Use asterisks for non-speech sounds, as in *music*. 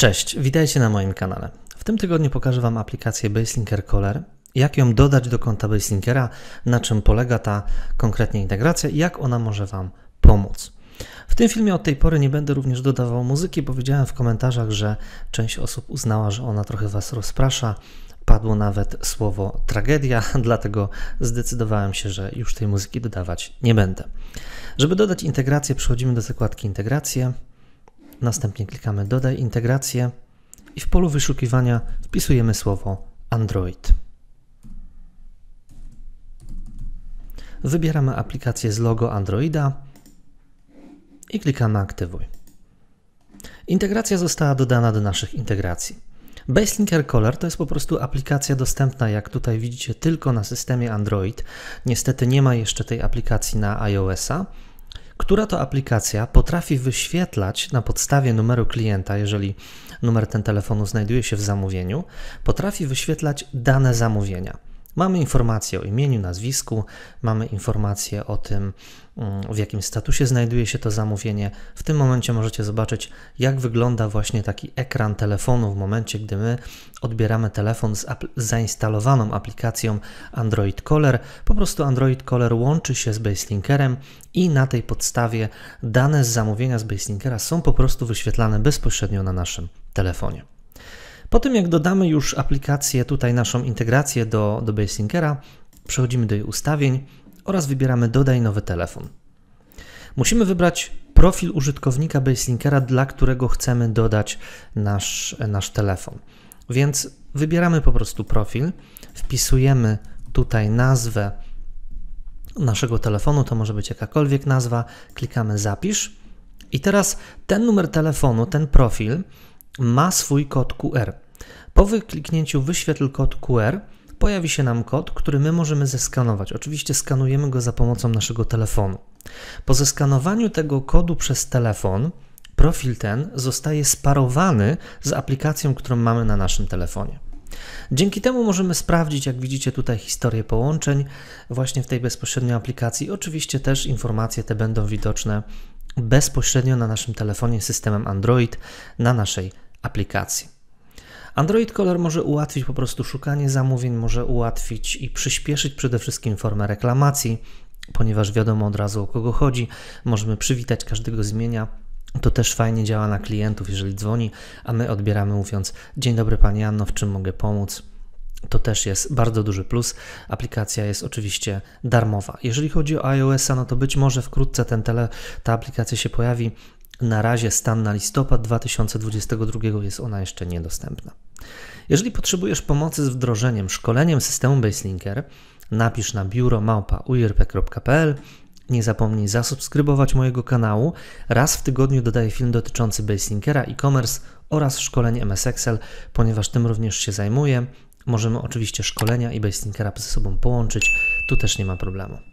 Cześć, witajcie na moim kanale. W tym tygodniu pokażę Wam aplikację Baselinker Caller, jak ją dodać do konta Baselinkera, na czym polega ta konkretnie integracja i jak ona może Wam pomóc. W tym filmie od tej pory nie będę również dodawał muzyki. Powiedziałem w komentarzach, że część osób uznała, że ona trochę Was rozprasza. Padło nawet słowo tragedia, *laughs* dlatego zdecydowałem się, że już tej muzyki dodawać nie będę. Żeby dodać integrację, przechodzimy do zakładki integracje. Następnie klikamy Dodaj integrację i w polu wyszukiwania wpisujemy słowo Android. Wybieramy aplikację z logo Androida i klikamy Aktywuj. Integracja została dodana do naszych integracji. Baselinker Caller to jest po prostu aplikacja dostępna, jak tutaj widzicie, tylko na systemie Android. Niestety nie ma jeszcze tej aplikacji na iOS-a która to aplikacja potrafi wyświetlać na podstawie numeru klienta, jeżeli numer ten telefonu znajduje się w zamówieniu, potrafi wyświetlać dane zamówienia. Mamy informację o imieniu, nazwisku, mamy informację o tym, mm, w jakim statusie znajduje się to zamówienie. W tym momencie możecie zobaczyć, jak wygląda właśnie taki ekran telefonu w momencie, gdy my odbieramy telefon z zainstalowaną aplikacją Android Caller. Po prostu Android Caller łączy się z Baselinkerem i na tej podstawie dane z zamówienia z Baselinkera są po prostu wyświetlane bezpośrednio na naszym telefonie. Po tym jak dodamy już aplikację, tutaj naszą integrację do, do Baselinkera, przechodzimy do jej ustawień oraz wybieramy dodaj nowy telefon. Musimy wybrać profil użytkownika Baselinkera, dla którego chcemy dodać nasz, nasz telefon. Więc wybieramy po prostu profil, wpisujemy tutaj nazwę naszego telefonu, to może być jakakolwiek nazwa, klikamy zapisz i teraz ten numer telefonu, ten profil ma swój kod QR. Po wykliknięciu wyświetl kod QR pojawi się nam kod, który my możemy zeskanować. Oczywiście skanujemy go za pomocą naszego telefonu. Po zeskanowaniu tego kodu przez telefon, profil ten zostaje sparowany z aplikacją, którą mamy na naszym telefonie. Dzięki temu możemy sprawdzić, jak widzicie tutaj, historię połączeń właśnie w tej bezpośredniej aplikacji. Oczywiście też informacje te będą widoczne bezpośrednio na naszym telefonie systemem Android, na naszej aplikacji. Android Caller może ułatwić po prostu szukanie zamówień, może ułatwić i przyspieszyć przede wszystkim formę reklamacji, ponieważ wiadomo od razu o kogo chodzi. Możemy przywitać każdego zmienia. To też fajnie działa na klientów, jeżeli dzwoni, a my odbieramy mówiąc: Dzień dobry Pani Anno, w czym mogę pomóc? To też jest bardzo duży plus. Aplikacja jest oczywiście darmowa. Jeżeli chodzi o iOS-a, no to być może wkrótce ten tele, ta aplikacja się pojawi. Na razie stan na listopad 2022 jest ona jeszcze niedostępna. Jeżeli potrzebujesz pomocy z wdrożeniem, szkoleniem systemu Baselinker, napisz na biuro nie zapomnij zasubskrybować mojego kanału. Raz w tygodniu dodaję film dotyczący Baselinkera, e-commerce oraz szkoleń MS Excel, ponieważ tym również się zajmuję. Możemy oczywiście szkolenia i Baselinkera ze sobą połączyć, tu też nie ma problemu.